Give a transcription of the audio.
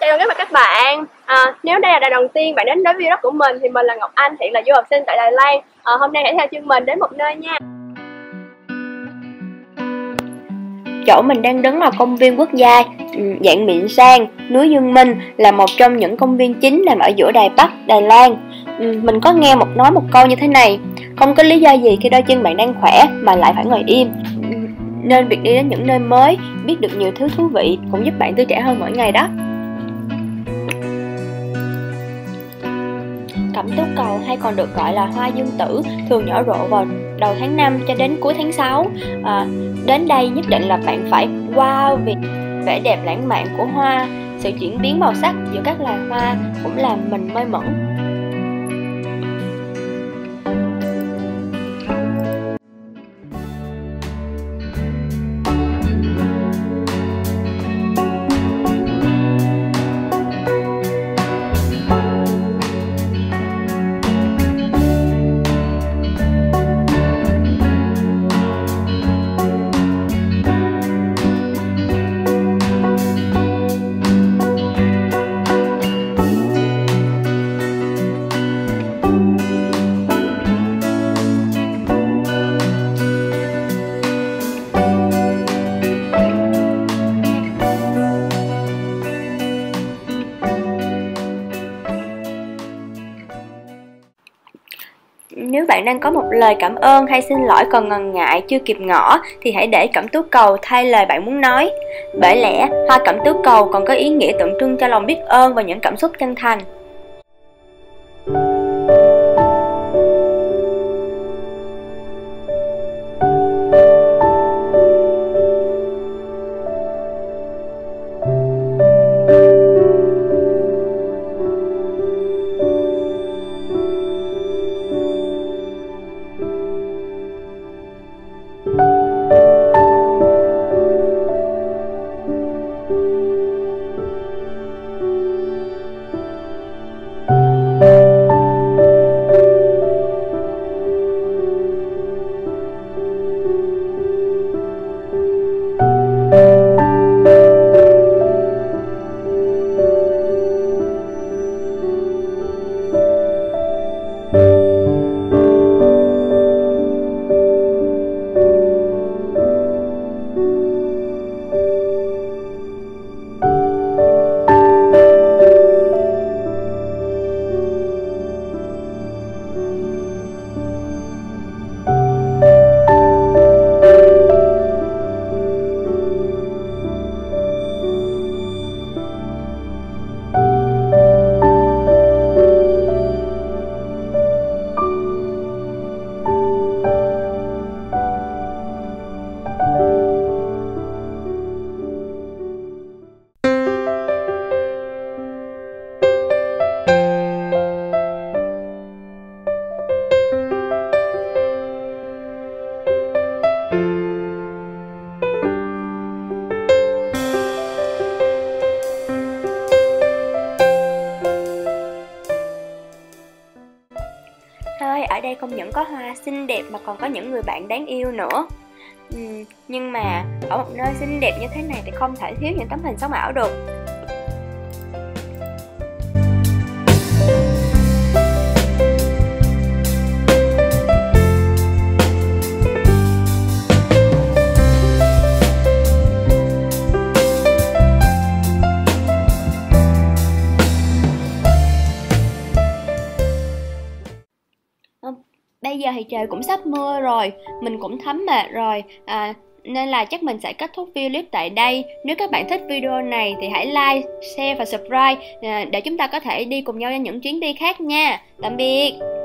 chào các bạn à, nếu đây là lần đầu tiên bạn đến với video của mình thì mình là Ngọc Anh, hiện là du học sinh tại Đài Loan. À, hôm nay hãy theo chân mình đến một nơi nha. Chỗ mình đang đứng là công viên quốc gia ừ, dạng miệng sang, núi Dương Minh là một trong những công viên chính nằm ở giữa Đài Bắc, Đài Loan. Ừ, mình có nghe một nói một câu như thế này, không có lý do gì khi đôi chân bạn đang khỏe mà lại phải ngồi im. Ừ, nên việc đi đến những nơi mới, biết được nhiều thứ thú vị cũng giúp bạn tươi trẻ hơn mỗi ngày đó. Cẩm tú cầu hay còn được gọi là hoa dương tử thường nở rộ vào đầu tháng 5 cho đến cuối tháng 6. À, đến đây nhất định là bạn phải wow vì vẻ đẹp lãng mạn của hoa, sự chuyển biến màu sắc giữa các loài hoa cũng làm mình mê mẩn. Nếu bạn đang có một lời cảm ơn hay xin lỗi còn ngần ngại chưa kịp ngỏ thì hãy để cẩm tú cầu thay lời bạn muốn nói. Bởi lẽ, hoa cẩm tú cầu còn có ý nghĩa tượng trưng cho lòng biết ơn và những cảm xúc chân thành. Ở đây không những có hoa xinh đẹp mà còn có những người bạn đáng yêu nữa. Ừ, Nhưng mà ở một nơi xinh đẹp như thế này thì không thể thiếu những tấm hình sống ảo được. Giờ thì trời cũng sắp mưa rồi, mình cũng thấm mệt rồi. À, Nên là chắc mình sẽ kết thúc video clip tại đây. Nếu các bạn thích video này thì hãy like, share và subscribe à, Để chúng ta có thể đi cùng nhau trên những chuyến đi khác nha. Tạm biệt.